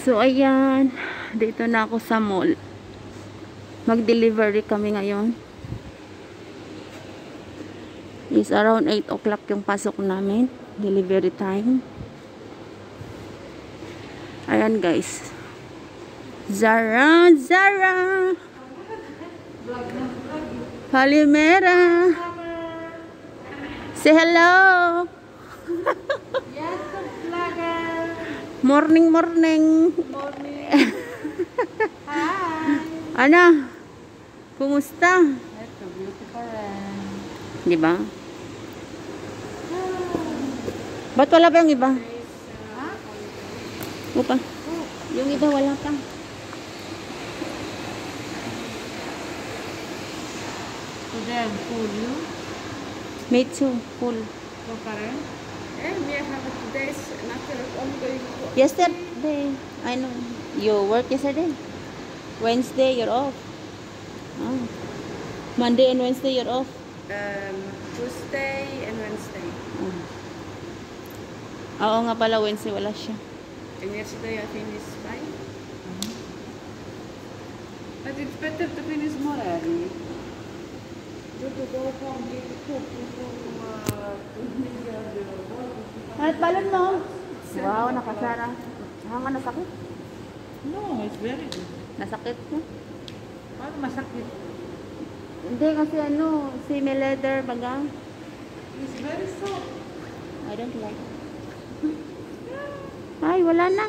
So, ayan. Dito na ako sa mall. Mag-delivery kami ngayon. Is around 8 o'clock yung pasok namin. Delivery time. Ayan, guys. Zara! Zara! Palimera! Say hello! Morning, morning! Morning. Hi. Ano? Kumusta? Ito, beautiful rin. Di ba? Ba't wala pa yung iba? Ha? Upa. Yung iba wala pa. Today I'm full, you? Me too. Full. Go pa rin? Eh, we have today's after ongoing. Yesterday. I know. You work yesterday? Wednesday, you're off. Oh. Monday and Wednesday, you're off. Um, Tuesday and Wednesday. Oh. Oo nga pala, Wednesday wala siya. And yesterday I finished fine. But it's better to finish more early. You to go from here to cook to uh, to the work. At balon mo. Wow, nakasara. Hanga nasakit. No, it's very good. Nasakit na. Paano masakit? Hindi kasi ano, semi leather baga. It's very soft. I don't like. Ay, wala na.